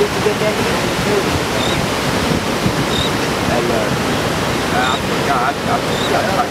Did you get that in too? And uh, I forgot. I forgot.